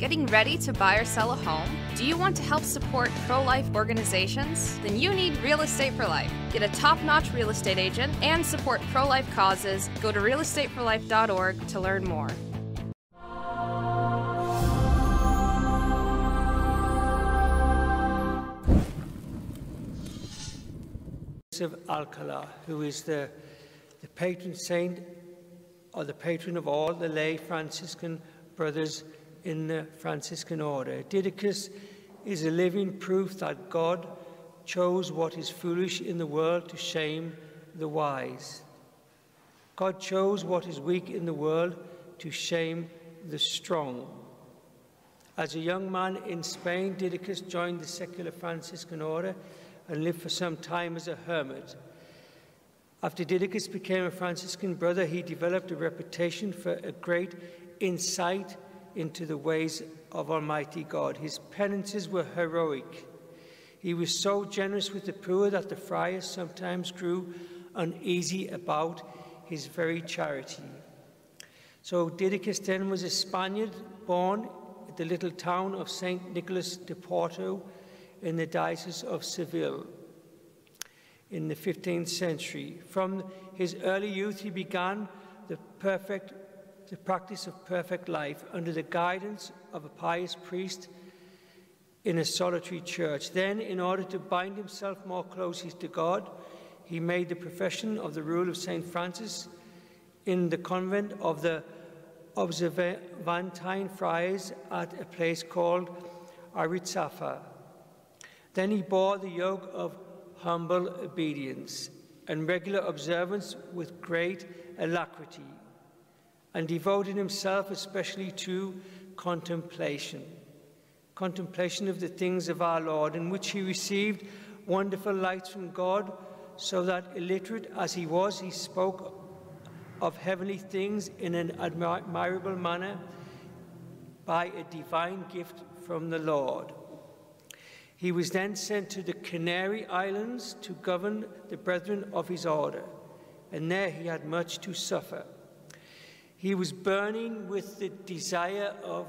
Getting ready to buy or sell a home? Do you want to help support pro life organizations? Then you need Real Estate for Life. Get a top notch real estate agent and support pro life causes. Go to realestateforlife.org to learn more. of Alcala, who is the, the patron saint or the patron of all the lay Franciscan brothers in the Franciscan order. Didacus is a living proof that God chose what is foolish in the world to shame the wise. God chose what is weak in the world to shame the strong. As a young man in Spain, Didacus joined the secular Franciscan order and lived for some time as a hermit. After Didacus became a Franciscan brother, he developed a reputation for a great insight into the ways of Almighty God. His penances were heroic. He was so generous with the poor that the friars sometimes grew uneasy about his very charity. So Didacus then was a Spaniard born at the little town of St. Nicholas de Porto in the Diocese of Seville in the 15th century. From his early youth, he began the perfect the practice of perfect life under the guidance of a pious priest in a solitary church. Then, in order to bind himself more closely to God, he made the profession of the rule of St. Francis in the convent of the Observantine friars at a place called Arizafa. Then he bore the yoke of humble obedience and regular observance with great alacrity and devoted himself especially to contemplation. Contemplation of the things of our Lord, in which he received wonderful lights from God, so that illiterate as he was, he spoke of heavenly things in an admirable manner by a divine gift from the Lord. He was then sent to the Canary Islands to govern the brethren of his order, and there he had much to suffer. He was burning with the desire of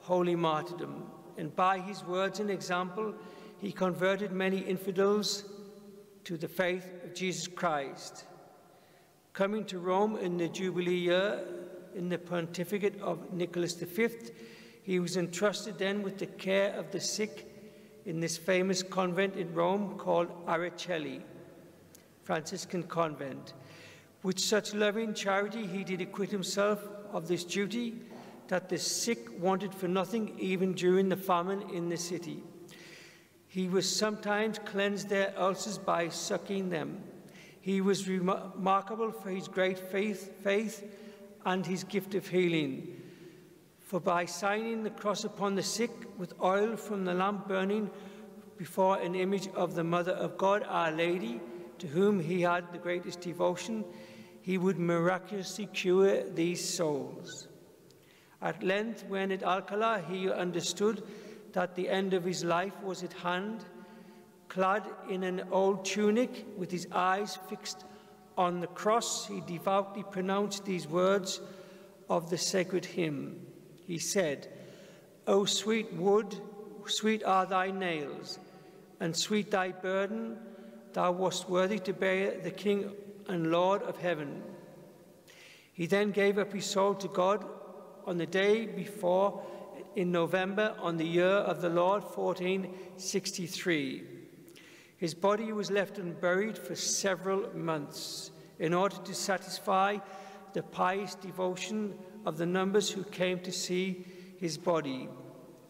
holy martyrdom, and by his words and example, he converted many infidels to the faith of Jesus Christ. Coming to Rome in the Jubilee year, in the pontificate of Nicholas V, he was entrusted then with the care of the sick in this famous convent in Rome called Araceli, Franciscan convent. With such loving charity, he did acquit himself of this duty that the sick wanted for nothing even during the famine in the city. He was sometimes cleansed their ulcers by sucking them. He was remarkable for his great faith, faith and his gift of healing. For by signing the cross upon the sick with oil from the lamp burning before an image of the Mother of God, Our Lady, to whom he had the greatest devotion, he would miraculously cure these souls. At length, when at Alcala, he understood that the end of his life was at hand. Clad in an old tunic, with his eyes fixed on the cross, he devoutly pronounced these words of the sacred hymn. He said, O sweet wood, sweet are thy nails, and sweet thy burden, thou wast worthy to bear the King and Lord of heaven. He then gave up his soul to God on the day before, in November, on the year of the Lord 1463. His body was left unburied for several months in order to satisfy the pious devotion of the numbers who came to see his body,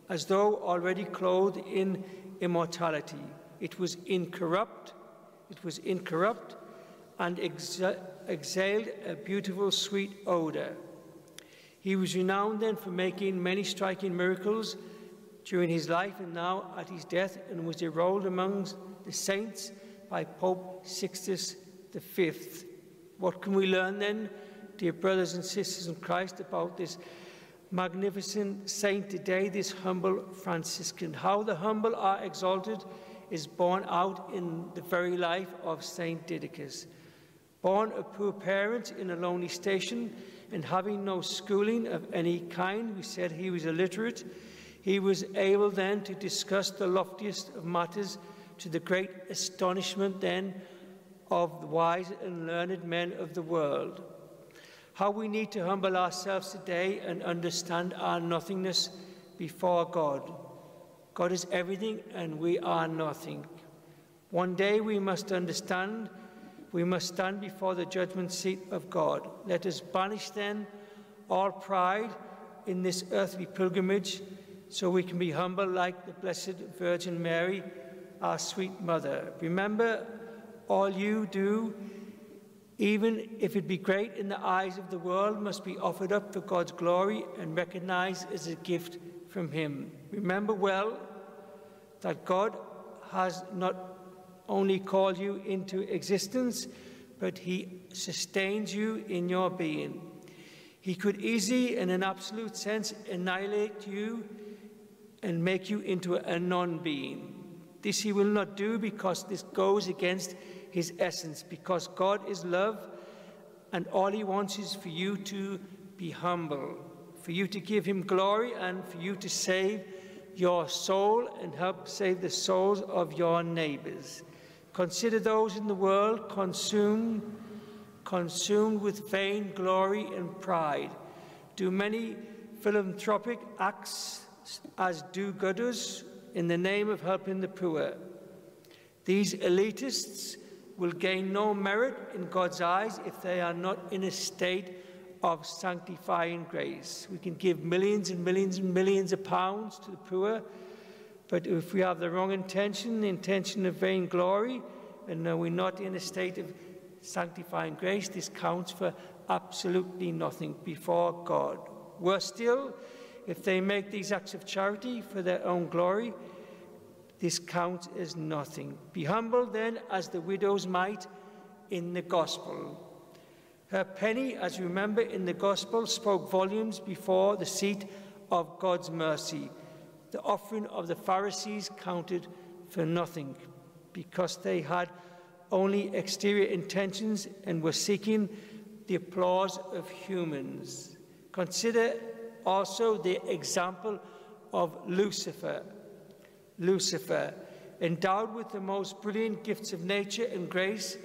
as though already clothed in immortality. It was incorrupt, it was incorrupt, and exhaled a beautiful, sweet odor. He was renowned then for making many striking miracles during his life and now at his death, and was enrolled amongst the saints by Pope Sixtus V. What can we learn then, dear brothers and sisters in Christ, about this magnificent saint today, this humble Franciscan? How the humble are exalted is borne out in the very life of Saint Didacus. Born of poor parents in a lonely station and having no schooling of any kind, we said he was illiterate. He was able then to discuss the loftiest of matters to the great astonishment then of the wise and learned men of the world. How we need to humble ourselves today and understand our nothingness before God. God is everything and we are nothing. One day we must understand, we must stand before the judgment seat of God. Let us banish then all pride in this earthly pilgrimage so we can be humble like the Blessed Virgin Mary, our sweet mother. Remember, all you do, even if it be great in the eyes of the world, must be offered up for God's glory and recognized as a gift from Him. Remember well that God has not only called you into existence, but He sustains you in your being. He could easily, in an absolute sense, annihilate you and make you into a non being. This he will not do because this goes against his essence, because God is love, and all he wants is for you to be humble, for you to give him glory, and for you to save your soul and help save the souls of your neighbors. Consider those in the world consumed consumed with vain glory and pride, do many philanthropic acts as do-gooders in the name of helping the poor. These elitists will gain no merit in God's eyes if they are not in a state of sanctifying grace. We can give millions and millions and millions of pounds to the poor, but if we have the wrong intention, the intention of vain glory, and uh, we're not in a state of sanctifying grace, this counts for absolutely nothing before God. Worse still, if they make these acts of charity for their own glory, this counts as nothing. Be humble then as the widows mite in the gospel. Her penny, as you remember in the gospel, spoke volumes before the seat of God's mercy. The offering of the Pharisees counted for nothing because they had only exterior intentions and were seeking the applause of humans. Consider also the example of Lucifer. Lucifer, endowed with the most brilliant gifts of nature and grace,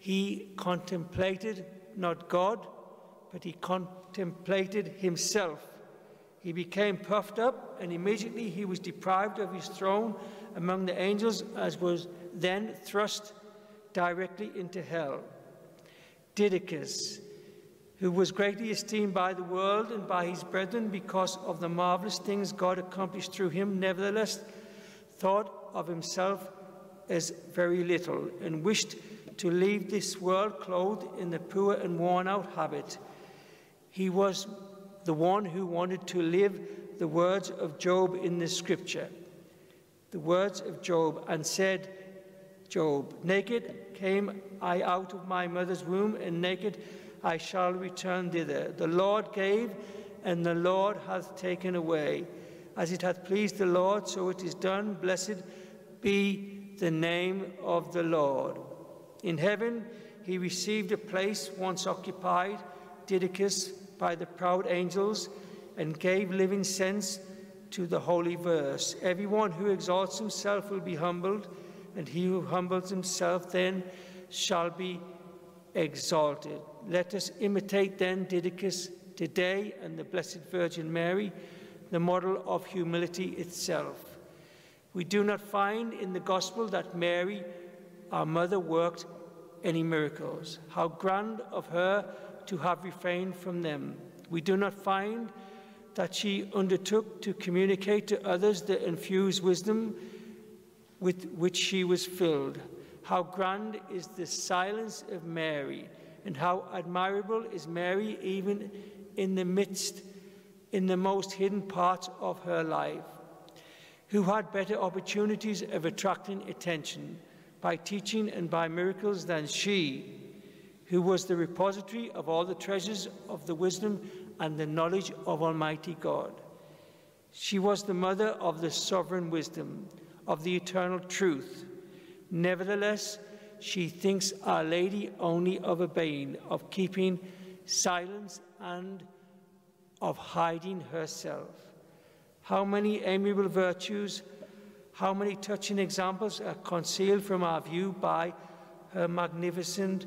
he contemplated not God, but he contemplated himself. He became puffed up, and immediately he was deprived of his throne among the angels, as was then thrust directly into hell. Didacus, who was greatly esteemed by the world and by his brethren because of the marvelous things God accomplished through him, nevertheless thought of himself as very little and wished to leave this world clothed in the poor and worn out habit. He was the one who wanted to live the words of Job in this scripture, the words of Job, and said, Job, naked came I out of my mother's womb, and naked I shall return thither. The Lord gave, and the Lord hath taken away. As it hath pleased the Lord, so it is done. Blessed be the name of the Lord. In heaven, he received a place once occupied, Didacus, by the proud angels, and gave living sense to the holy verse. Everyone who exalts himself will be humbled, and he who humbles himself then shall be exalted. Let us imitate then Didacus today and the Blessed Virgin Mary, the model of humility itself. We do not find in the Gospel that Mary, our mother, worked any miracles. How grand of her to have refrained from them. We do not find that she undertook to communicate to others the infused wisdom with which she was filled. How grand is the silence of Mary, and how admirable is Mary even in the midst, in the most hidden parts of her life. Who had better opportunities of attracting attention by teaching and by miracles than she, who was the repository of all the treasures of the wisdom and the knowledge of Almighty God. She was the mother of the sovereign wisdom, of the eternal truth, Nevertheless, she thinks Our Lady only of obeying, of keeping silence, and of hiding herself. How many amiable virtues, how many touching examples are concealed from our view by her magnificent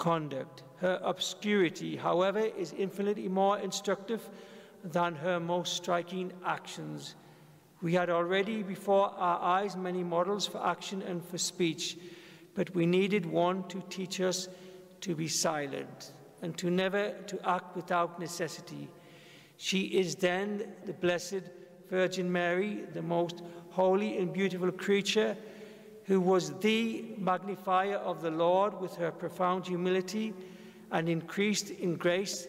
conduct. Her obscurity, however, is infinitely more instructive than her most striking actions. We had already before our eyes many models for action and for speech, but we needed one to teach us to be silent and to never to act without necessity. She is then the Blessed Virgin Mary, the most holy and beautiful creature, who was the magnifier of the Lord with her profound humility and increased in grace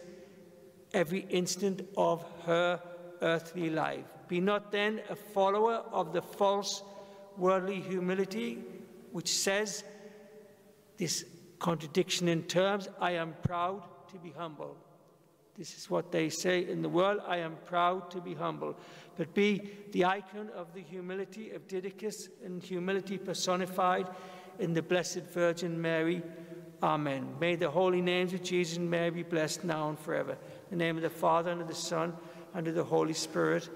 every instant of her earthly life. Be not then a follower of the false worldly humility, which says this contradiction in terms I am proud to be humble. This is what they say in the world I am proud to be humble. But be the icon of the humility of Didacus and humility personified in the Blessed Virgin Mary. Amen. May the holy names of Jesus and Mary be blessed now and forever. In the name of the Father, and of the Son, and of the Holy Spirit.